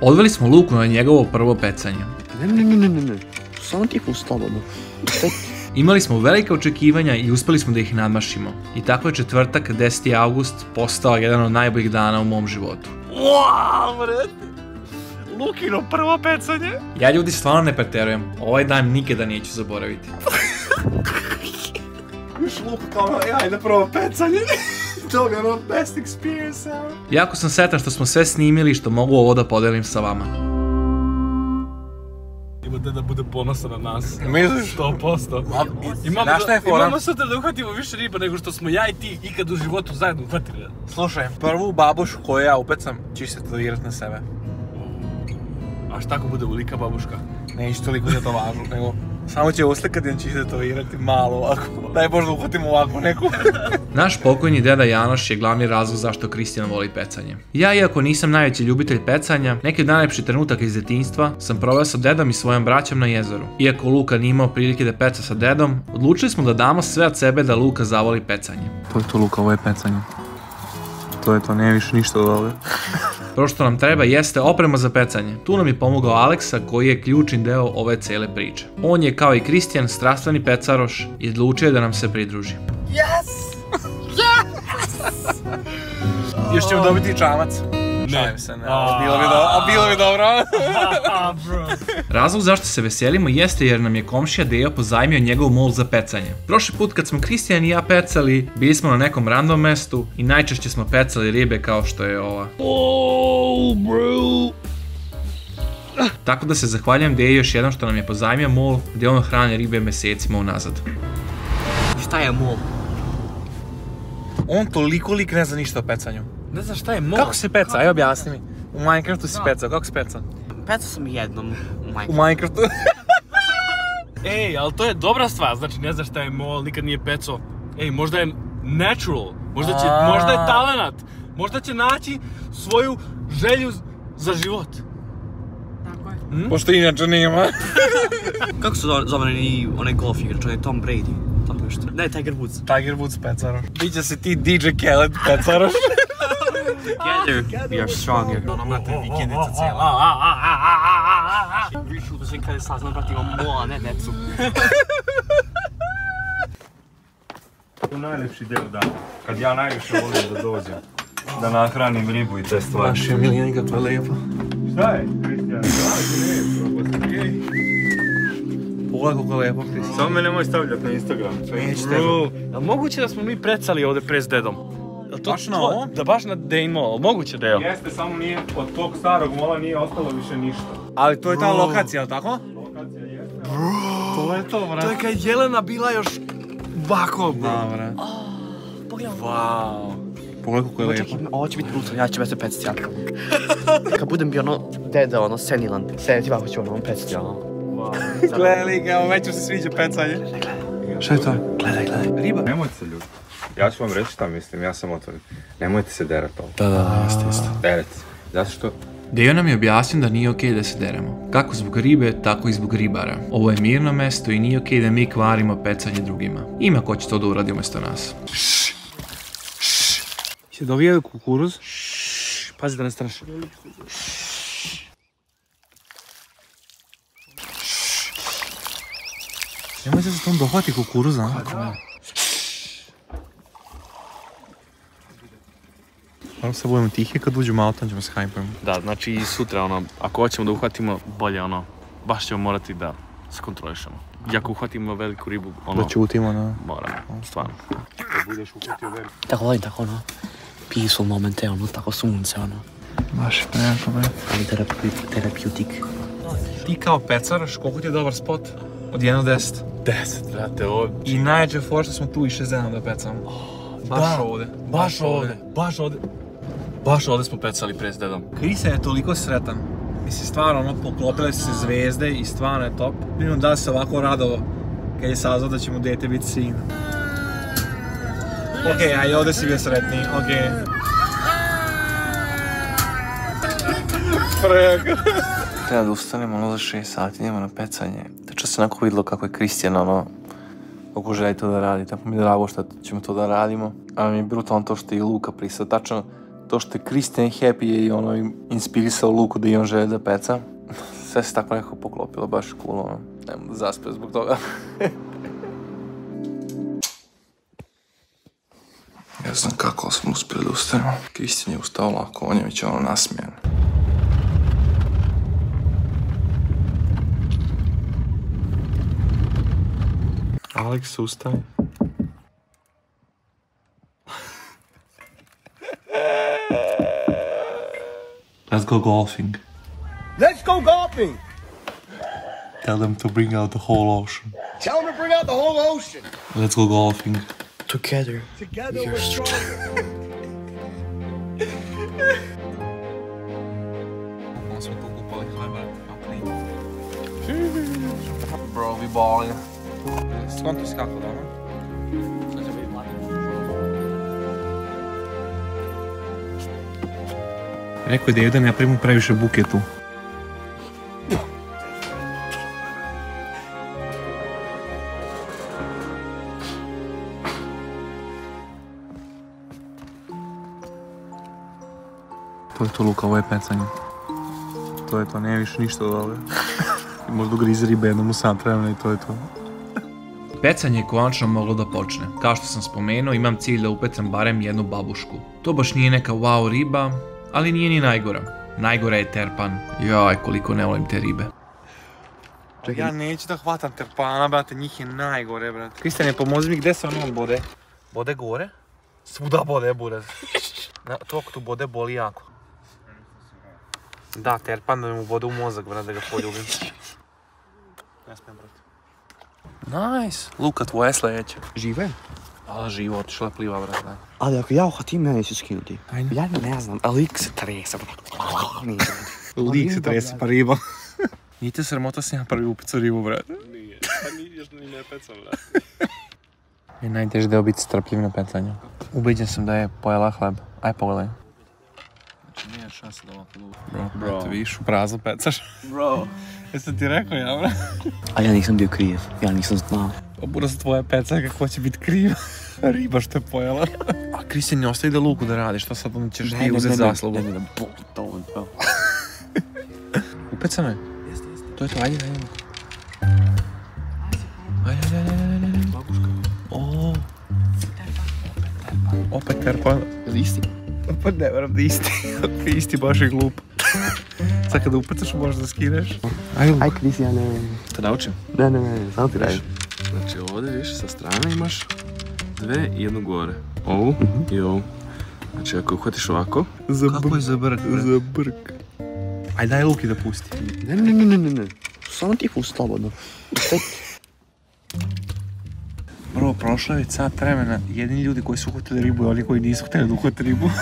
Odveli smo Luku na njegovo prvo pecanje. Ne, ne, ne, ne, ne, ne. Samo ti pusti slobodno. Imali smo velike očekivanja i uspeli smo da ih nadmašimo. I tako je četvrtak, 10. august, postao jedan od najboljih dana u mom životu. Wow, brate. Lukino prvo pecanje. Ja ljudi stvarno ne preterujem, ovaj dan nikada neću zaboraviti. Još Luka kao, ajde prvo pecanje. To je ono best experience ever. Jako sam sretan što smo sve snimili i što mogu ovo da podelim sa vama. Imate da bude ponosan na nas. Misliš? 100%. Imamo, Znaš šta je fora? imamo sutra da uhvatimo više riba nego što smo ja i ti ikad u životu zajedno uhvatili. Slušaj, prvu babušu koju ja upecam, ćeš se tetovirat na sebe. A šta ako bude ulika babuška? Neću toliko da to važno, nego samo će uslikati i će se tetovirati malo ovako. Daj Bože da uhvatimo ovako neku. Naš pokojni deda Janoš je glavni razlog zašto Kristijan voli pecanje. Ja, iako nisam najveći ljubitelj pecanja, neki od najlepših trenutaka iz djetinjstva sam proveo sa dedom i svojom braćom na jezeru. Iako Luka nije imao prilike da peca sa dedom, odlučili smo da damo sve od sebe da Luka zavoli pecanje. To je to Luka, ovo je pecanje. To je to, nije više ništa od ovoga. Prvo što nam treba jeste oprema za pecanje. Tu nam je pomogao Aleksa koji je ključni deo ove cele priče. On je kao i Kristijan strastveni pecaroš i odlučio je da nam se pridruži. Još ćemo dobiti čamac. Šalim se, ne, ali bilo bi dobro. A bilo bi dobro. A, bro. Razlog zašto se veselimo jeste jer nam je komšija Dejo pozajmio njegov mol za pecanje. Prošli put kad smo Kristijan i ja pecali, bili smo na nekom random mestu i najčešće smo pecali ribe kao što je ova. Oh, bro. Tako da se zahvaljujem Dejo još jednom što nam je pozajmio mol gdje on hrani ribe mjesecima unazad. Šta je mol? On toliko lik ne zna ništa o pecanju. Ne znam šta je mol. Kako se peca? Ajde objasni mi. U Minecraftu si pecao, kako se peca? Pecao sam jednom u U Minecraftu. Minecraftu. Ej, ali to je dobra stvar, znači ne znaš šta je mol, nikad nije peco. Ej, možda je natural, možda, će, A. možda je talenat, možda će naći svoju želju za život. Pošto inače nema. Kako se zove zove onaj, onaj golf igrač, onaj Tom Brady? Tako nešto. Ne, Tiger Woods. Tiger Woods pecaroš. Biće se ti DJ Khaled pecaroš. Together we are stronger. Ono, mate, vikendica cijela. Više da sam kada je saznam pratimo mola, a ne decu. To je najljepši deo dana. Kad ja najviše volim da dođem. Da nahranim ribu i te stvari. Baš je Miljenika, to je lijepo. Šta je, Kristijan? Pogledaj koliko je lijepo, Kristi. Samo me nemoj stavljati na Instagram. Nećete. Moguće da smo mi precali ovdje pre s dedom? Jel to Baš na ovom? Da baš na Dane Mall, moguće da je? Jeste, samo nije, od tog starog mola nije ostalo više ništa. Ali to je ta lokacija, jel tako? Lokacija jeste, To je to, To brate. je kad Jelena bila još bako, bro. Da, brate. Pogledaj. Wow. Pogledaj koliko je lijepo. Ovo će biti brutalno, ja ću me se pecati jako. Kad budem bio ono, deda, ono, senilan, sedeti ovako ću ono, on pecati, ono. Gledaj lika, evo već mu se sviđa pecanje. Šta je to? Gledaj, gledaj. Riba? Nemojte se ljudi. Ja ću vam reći šta mislim, ja sam otvoren. Nemojte se derat ovo. Da, da, jeste, jeste. Derete se. Zato što Dejo nam je objasnio da nije okej da se deremo. Kako zbog ribe, tako i zbog ribara. Ovo je mirno mesto i nije okej da mi kvarimo pecanje drugima. Ima ko će to da uradi umjesto nas. Se dovijaju kukuruz. Pazi da ne staneš. Nemoj se s tom dohvati kukuruza. Moram se budemo tihi kad uđemo auto, ćemo se hajpujemo. Da, znači i sutra ono, ako hoćemo da uhvatimo, bolje ono, baš ćemo morati da se kontrolišemo. I ako uhvatimo veliku ribu, ono, Da čutimo, da. moramo, stvarno. Tako volim, tako ono, peaceful momente, ono, tako sunce, ono. Baš je prejako, bre. Ali terapi, terapeutik. Ti kao pecaraš, koliko ti je dobar spot? Od 1 do 10. 10, brate, ovo... I najjače for što smo tu i 6 dana da pecamo. Baš Da. ovde. Baš ovdje, baš ovdje. Baš ovdje smo pecali pre s dedom. Krisa je toliko sretan. Mislim, stvarno, ono, poklopile su se zvezde i stvarno je top. Vidim da se ovako radovo kad je saznao da će mu dete biti sin. Okej, a i ovdje si bio sretniji, okej. Prejako. Treba da ustanemo ono za 6 sati, idemo na pecanje. Tačno se onako vidjelo kako je Kristijan ono, kako želi to da radi, tako mi je drago što ćemo to da radimo. A mi je brutalno to što je i Luka pristao, tačno To što je Christian happy je i ono inspirisao Luku da i on želi da peca. Sve se tako nekako poklopilo, baš cool, ono. Ne mogu da zaspe zbog toga. ja znam kako smo uspjeli da ustanemo. Kristijan je ustao lako, on je već ono nasmijen. Alex, ustaj. Let's go golfing. Let's go golfing. Tell them to bring out the whole ocean. Tell them to bring out the whole ocean. Let's go golfing. Together. Together we're stronger. Bro, vi balling. Skonto si kako dobro? Rekao je da je da ne napravimo previše buke tu. To je to Luka, ovo je pecanje. To je to, nema više ništa od ovoga. Možda grize ribe jednom u sat vremena i to je to. Pecanje je konačno moglo da počne. Kao što sam spomenuo, imam cilj da upecam barem jednu babušku. To baš nije neka wow riba, ali nije ni najgora. Najgora je terpan. Jaj, koliko ne volim te ribe. Ja neću da hvatam terpana, brate, njih je najgore, brate. Kristjane, pomozi mi, gde se on bode? Bode gore? Svuda bode, bude. Na, to ako tu bode boli jako. Da, terpan da mi mu bode u mozak, brate, da ga poljubim. Ne smijem, brate. Nice. Luka, tvoja je sljedeća. Živo je? A, živo, otišla pliva, brate. Ali ako ja uhvatim, mene će skinuti. Ja ne znam, ali lik se trese. Lik se trese pa riba. Nije te sramota sam ja prvi upicu ribu, brate. Nije. Pa nije, još ni ne pecam, brate. Je najteži deo biti strpljiv na pecanju. Ubeđen sam da je pojela hleb. Aj pogledaj. Znači, nije šanse da ovako dugo. Bro, Bro. brate, vidiš, u prazno pecaš. Bro. Jesam ti rekao ja, bro? A ja nisam bio krijev, ja nisam znao. Obura se tvoja peca kako će biti kriva. Riba što je pojela. A Kristjan ne ostavi da luku da radi, što sad onda ćeš ti uzeti zaslugu. Ne, ne, ne, bol, to, to. Upecano je? Jeste, jeste. To je to, ajde, ajde. Ajde, ajde, ajde, ajde, ajde. Babuška. O. Opet terpan. Ili isti? Pa ne veram da je isti. Je isti, baš je glup. Sad kada upecaš možda da skineš. Ajde, Aj, Kristijane. Te naučim? Ne, ne, ne, samo ti radim. Znači ovdje viš sa strane imaš dve i jednu gore. Ovu i ovu. Znači ako uhvatiš ovako, Kako je za brk? Za brk. Ajde, daj Luki da pusti. Ne, ne, ne, ne, ne, ne. Samo ti pusti slobodno. Bro, prošlo je već sat vremena. Jedini ljudi koji su uhvatili ribu i oni koji nisu htjeli da uhvate ribu.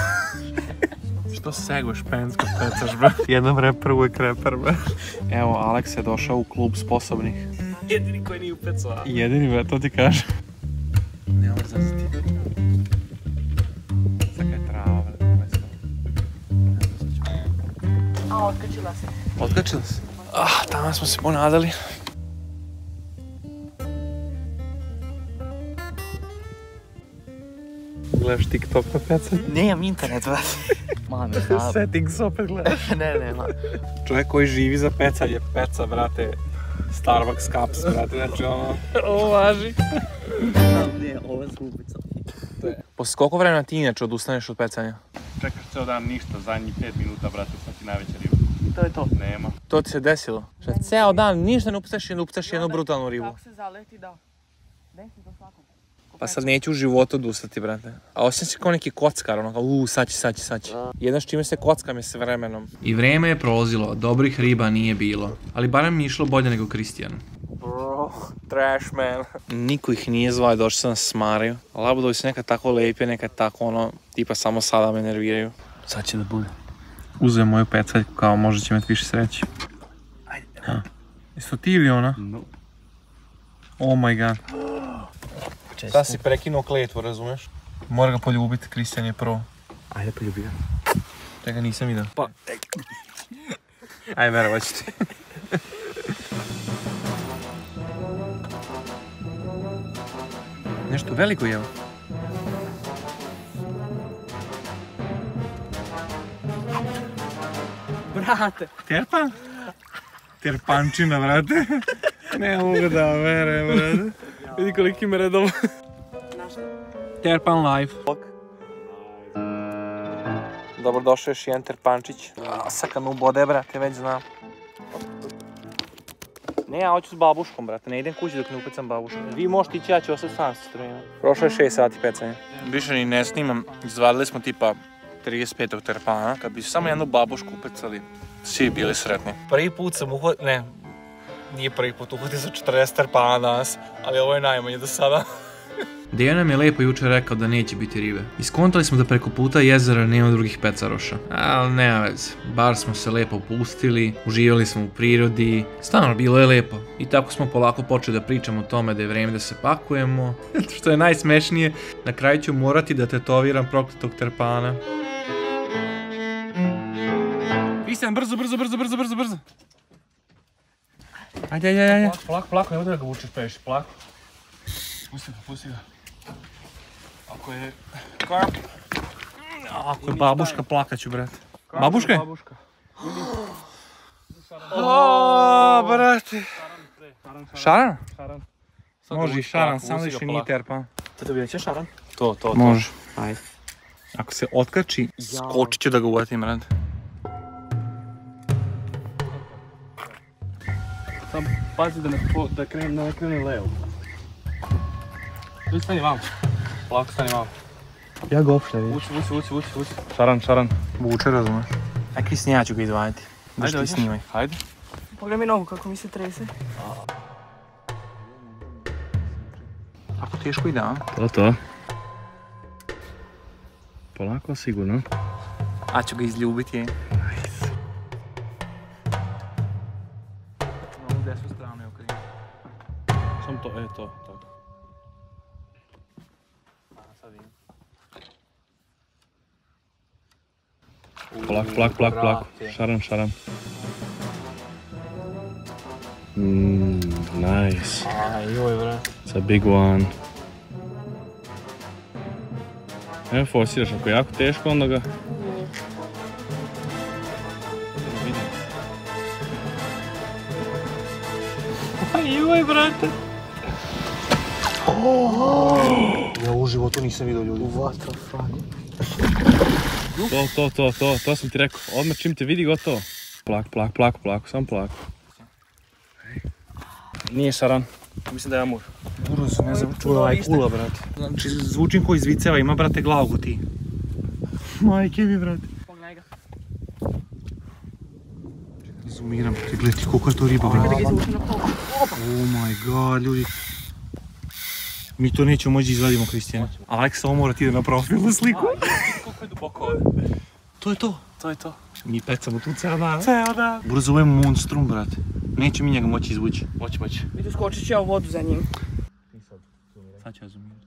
Što seguješ pens kad pecaš, bro? Jednom reper, uvijek reper, bro. Evo, Alex je došao u klub sposobnih. jedini koji nije upecao. Jedini, bro, to ti kažem. Ne moraš zazati. Saka je trava, bro. A, otkačila se. Otkačili se? Ah, tamo smo se ponadali. Gledaš TikTok na pecanje? Nemam internet, brate. Mame, znam. Settings opet gledaš. Ne, ne, ma. Čovjek koji živi za pecanje, peca, brate, Starbucks cups, brate, znači ono... Ovo važi. Ne, ovo je zgubica. Posle koliko vremena ti inače odustaneš od pecanja? Čekaš ceo dan ništa, zadnji 5 minuta, brate, sad ti najveća riba. To je to. Nema. To ti se desilo? Šta ceo dan ništa ne upucaš i ne upucaš jednu brutalnu ribu. Kako se zaleti, da. Desi to svakom. Pa sad neću u životu odustati, brate. A osjećam se kao neki kockar, ono kao, uuu, sad će, sad će, sad će. Jedno s čime se kockam je s vremenom. I vreme je prolazilo, dobrih riba nije bilo. Ali barem mi je išlo bolje nego Kristijanu. Bro, trash man. Niko ih nije zvao i došli sam na smaraju. Labudovi su nekad tako lepi, nekad tako ono, tipa samo sada me nerviraju. Sad će da bude. Uzeo moju pecaljku kao možda će imati više sreće. Ajde. Jesu ti ili ona? No. Oh my god. Sad si prekinuo kletvu, razumeš? Mora ga poljubiti, Kristijan je prvo. Ajde, poljubi ga. Čega nisam vidio. Pa. Aj, verovat ću ti. Nešto veliko je. brate. Terpan? Terpančina, brate. ne mogu da verujem, brate. Vidi koliki me redom. Terpan live. Dobrodošao još jedan Terpančić. A, saka me ubode, brate, već znam. Ne, ja hoću s babuškom, brate, ne idem kući dok ne upecam babušku. Vi možete ići, ja ću ostati sam sa strujima. Prošlo je 6 sati pecanja. Više ni ne snimam, izvadili smo tipa 35. terpana. Kad bi samo jednu babušku upecali, svi bi bili sretni. Prvi put sam uhvatio, ne, nije prvi put, uhvatio sam 40 terpana danas, ali ovo je najmanje do sada. Dejan nam je lepo jučer rekao da neće biti ribe. Iskontali smo da preko puta jezera nema drugih pecaroša. Ali nema veze, bar smo se lepo pustili, uživali smo u prirodi, stvarno bilo je lepo. I tako smo polako počeli da pričamo o tome da je vrijeme da se pakujemo. Što je najsmešnije, na kraju ću morati da tetoviram prokletog terpana. Kristijan, brzo, brzo, brzo, brzo, brzo, brzo. Ajde, ajde, ajde. Polako, polako, nemoj da ga vučeš previše, polako. Pusti ga, pusti ga. Ako je karp... Ako je babuška, plakaću, brate. Babuška je? Babuška. O, brate. Šaran? Šaran. Može i šaran, samo više nije terpan. To tebi neće šaran? To, to, to. Može. Ajde. Ako se otkači, skočit ću da ga uvatim, brate. Sam pazi da ne, da krene, da ne krene levo. Tu stani vam. Polako stani vam. Ja ga uopšte vidim. Uci, uci, uci, uci, uci. Šaran, šaran. Vuče, razumeš? Aj, Kristijan, ja ću ga izvaditi. Drži ti snimaj. Hajde. Pogledaj mi nogu kako mi se trese. Ako teško ide, a? To, to. Polako, sigurno. A ću ga izljubiti, je. Samo to, e, to, tako. Polako, polako, polako, polako. Šaran, šaran. Mm, nice. Aj, joj, bre. It's a big one. Ne forsiraš, ako je jako teško, onda ga... Aj, joj, brate. Ja u životu nisam vidio ljudi. What the fuck? To, to, to, to, to sam ti rekao. Odmah čim te vidi, gotovo. Plak, plak, plak, plak, sam plak. Nije šaran. Mislim da je amur. Buruz, ne znam, čuo ovaj kula, brate. Znači, zvučim koji iz viceva, ima, brate, glavu ti. Majke mi, brate. Pogledaj ga. Zoomiram, gledaj ti koliko je to riba, brate. Oh my god, ljudi. Mi to nećemo moći da izvadimo, Kristijane. Alex, ovo mora ti ide na profilnu sliku. Koliko je duboko ovdje? To je to. To je to. Mi pecamo tu ceo dan. Ceo dan. Brzo, ovo je monstrum, brate. Neće mi njega moći izvući. Moći, moći. Vidu skočit ću ja u vodu za njim. Sad ću ja zoomirati.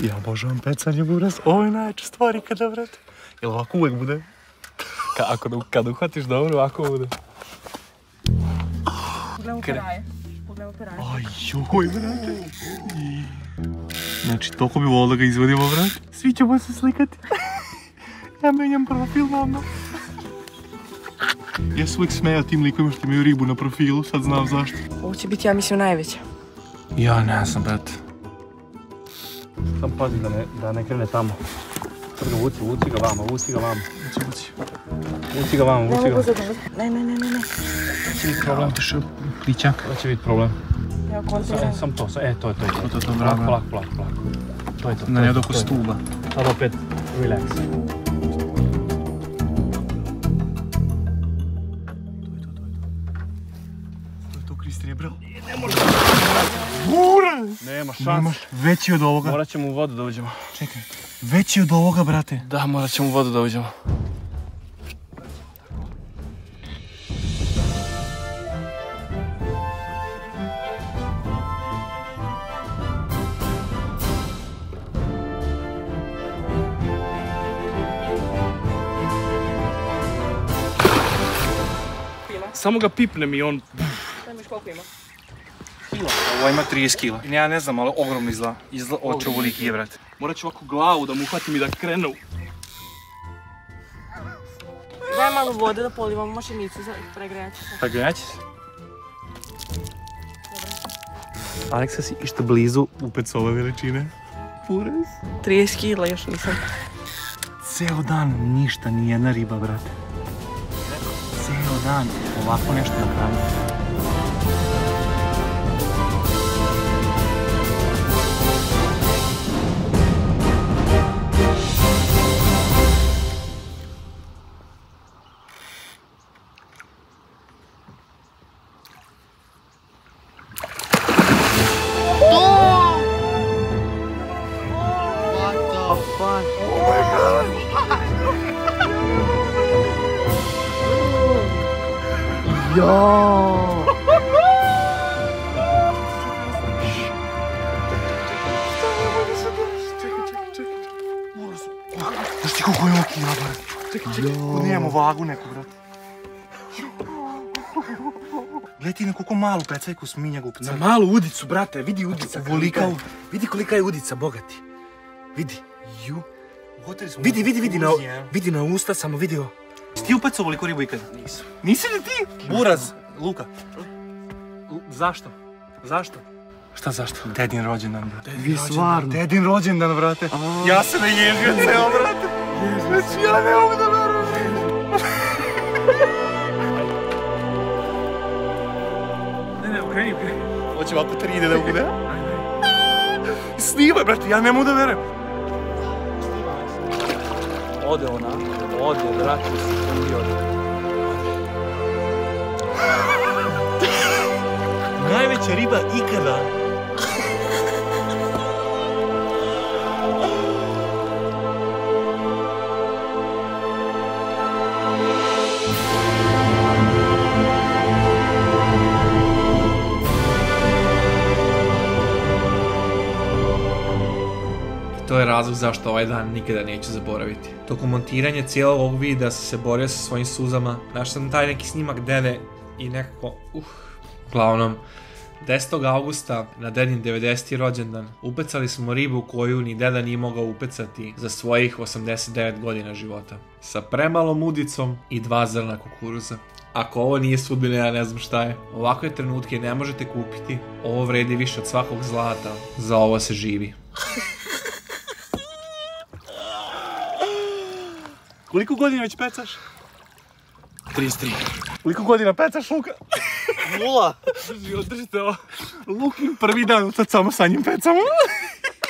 Ja obožavam pecanje buraz. Ovo je najjača stvar ikada, brate. Jel ovako uvek bude? Ka, ako, kad uhvatiš dobro, ovako bude. Pogledaj u peraje. Pogledaj u peraje. Aj, joj, brate. Znači, toliko bi volio da ga izvodimo, brate. Svi ćemo se slikati. ja menjam profil, mama. Ja se uvijek smeja tim likovima što imaju ribu na profilu, sad znam zašto. Ovo će biti, ja mislim, najveća. Ja ne znam, brate. Sam pazi da ne, da ne krene tamo. Sad ga vuci, vuci ga vamo, vuci ga vamo. Uci, uci. Vuci ga vamo, vuci Ne ga. Ne, ne, ne, ne, ne. Problem. Otišao plićak. To će biti problem. Evo kontra. e, sam to, sa, e, to je to. To, to, to, Plak, bravo. plak, plak, plak. To je to. Na to je to, to je to. stuba. Sad opet, relax. To šans. Veći od ovoga. Morat ćemo u vodu da uđemo. Čekaj, veći od ovoga, brate. Da, morat ćemo u vodu da uđemo. Samo ga pipnem i on... Znaš koliko ima? Ovo ima 30 kila. Ja ne znam, ali ogromno izgleda. Izgleda oči ovoliki je, brate. Morat ću ovako glavu da mu uhvatim i da krenu. Daj malo vode da polivamo mašinicu za pregrejati se. Pa gledat će se. Aleksa si išto blizu upec ove veličine. Purez. 30 kila još nisam. Ceo dan ništa, ni jedna riba, brate. Ceo dan ovako nešto na malu pecajku sminja ga upecali. Na malu udicu, brate, vidi udica. Ovolika kolika je. u- Vidi kolika je udica, bogati. Vidi. Ju. Vidi, vidi, vidi na, vidi na usta, samo vidio. Ti upecao ovoliko ribu ikada? Nisam. Nisi li ti? Buraz, Luka. L- zašto? Zašto? Šta zašto? Dedin rođendan, brate. Vi stvarno. Dedin rođendan, brate. Ja se ne ježio ceo, brate. Znači, ja ne mogu da Ne. Hoće ovako 3D da bude. Snimaj, brate, ja ne mogu da verujem. Ode ona, ode, brate, sekundi ode. Najveća riba ikada. Razlog zašto ovaj dan nikada neću zaboraviti. Tokom montiranja cijelog ovog videa sam se borio sa svojim suzama. Našao sam taj neki snimak dede i nekako, uh, uglavnom, 10. augusta na dedin 90. rođendan upecali smo ribu koju ni deda nije mogao upecati za svojih 89 godina života. Sa premalom udicom i dva zrna kukuruza. Ako ovo nije sudbina, ja ne znam šta je. Ovakve trenutke ne možete kupiti. Ovo vredi više od svakog zlata. Za ovo se živi. Koliko godina već pecaš? 33. Koliko godina pecaš, Luka? Nula. Drži, održite ovo. Lukin prvi dan sad samo sa njim pecamo.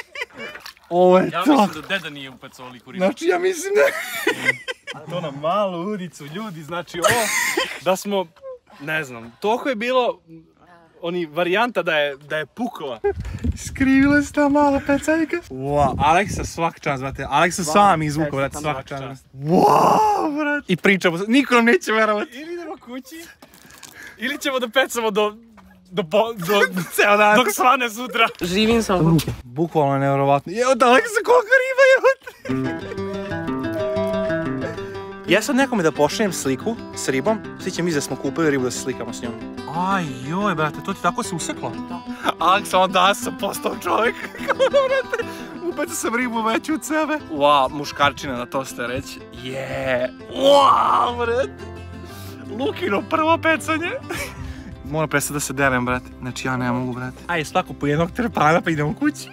Ovo je Ja mislim da deda nije upecao liku ribu. Znači, ja mislim da... To na malu udicu, ljudi, znači ovo, da smo, ne znam, toliko je bilo, oni varijanta da je, da je pukova. Skrivila se ta mala pecajka. Wow, Aleksa svak čas, brate. Aleksa sam izvukao, brate, svak čas. Wow, brate. I pričamo, niko nam neće verovati. Ili idemo kući, ili ćemo da pecamo do, do, po, do, Ceo dan. dok svane sutra. Živim sam. Bukvalno nevjerovatno. Evo da Aleksa koliko riba je Ja sad nekome da pošaljem sliku s ribom, svi će mi da smo kupili ribu da se slikamo s njom. Aj joj, brate, to ti tako se useklo? Aleksa, onda sam postao čovjek. Kako brate, upecao sam ribu veću od sebe. Wow, muškarčina na to ste reći. Je, wow, brate. Lukino prvo pecanje. Moram prestati da se derem, brate. Znači ja ne mogu, brate. Ajde, svako po jednog trepana pa idemo kući.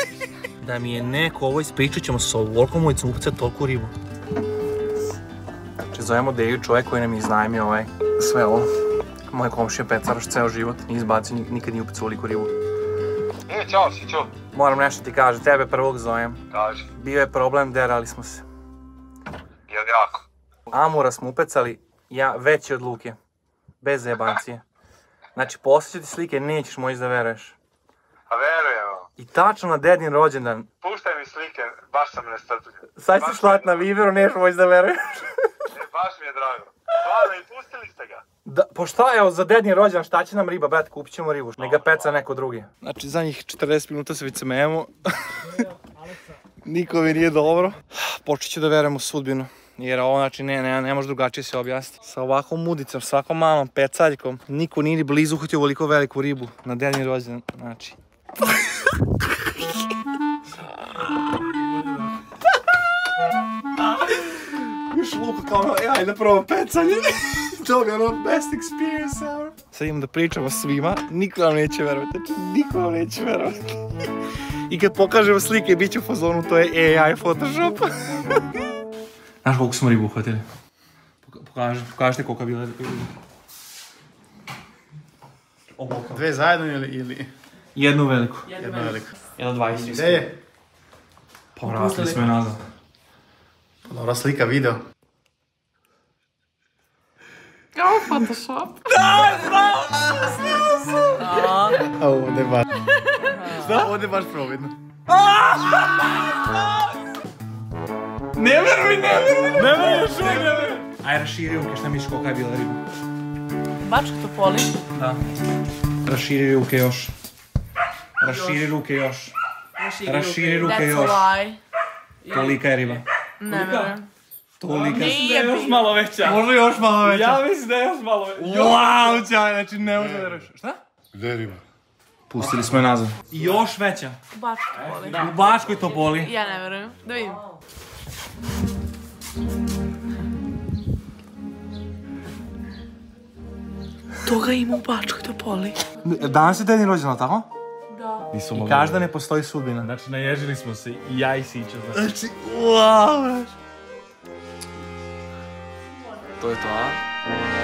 da mi je neko ovo ispričat ćemo sa ovolkom mojicom upecati toliko ribu. Zovemo Deju čovjek koji nam je iznajmio ovaj, sve ovo. Moj komšija pecaraš ceo život, nije izbacio, nik- nikad nije upecao ovoliko ribu. E, čao si, čao. Moram nešto ti kažem, tebe prvog zovem. Kaži, Bio je problem, derali smo se. jel jako? Amura smo upecali, ja veći od Luke. Bez zebancije. Znači, poslije ti slike, nećeš moći da veruješ. A verujemo. I tačno na dedin rođendan, Puštaj mi slike, baš sam nestrpljen. sad ću je na Viberu, nećeš moći da veruješ. baš mi je drago. Stvarno, i pustili ste ga. Da, po šta, evo, za dedin rođendan, šta će nam riba, brate, kupit ćemo ribu, neka peca neko drugi. Znači, za njih 40 minuta se već smejemo. Niko mi nije dobro. Počet ću da verujem u sudbinu. Jer ovo znači ne, ne, ne može drugačije se objasniti. Sa ovakvom mudicom, svakom malom pecaljkom, niko nije ni blizu uhvatio ovoliko veliku ribu na dedni rođendan. Znači, Luka kao ono, aj da probam pecanje. to mi je ono best experience ever. sad imam da pričamo svima, niko vam neće verovati, znači niko vam neće verovati. I kad pokažemo slike, bit će u fazonu, to je AI Photoshop. Znaš koliko smo ribu uhvatili? Poka- Pokaži, pokažite koliko je bila riba. Dve zajedno ili... ili... Jednu veliku. Jedna velika. Jedno 20. Gde je? Pa vratili smo je nazad. Pa Dobra slika, video. Ovo Photoshop. A ovdje je baš... Šta? Ovdje je baš providno. Ne veruj, ne veruj! Ne veruj, još uvijek ne veruj! Aj, raširi ruke, šta misliš kolika je bila riba? Bačka to poli. Da. Raširi ruke još. Raširi ruke još. Raširi ruke That's još. a lie. Tolika je riba. Tolika. Nije bi. malo veća. Možda još malo veća. Ja mislim da je još malo veća. Wow, čaj, znači ne možda veruješ. Šta? Gde je riba? Pustili smo je nazad. Još veća. Bačka to poli. U Bačkoj to boli. Ja ne verujem. Da vidim. Toga ima u Bačkoj to poli. Danas je dedin rođendan, tako? Da. Nisu I každa ne postoji sudbina. Znači, naježili smo se i ja i Sića. Znači. Znači, wow, znaš. To je to, a?